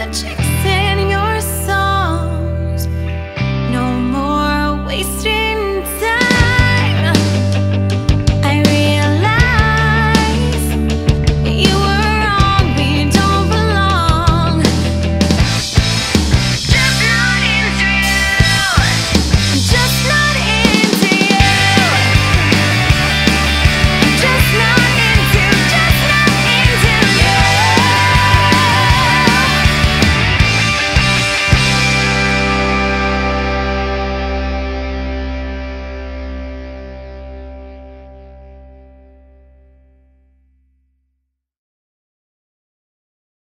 the chicks.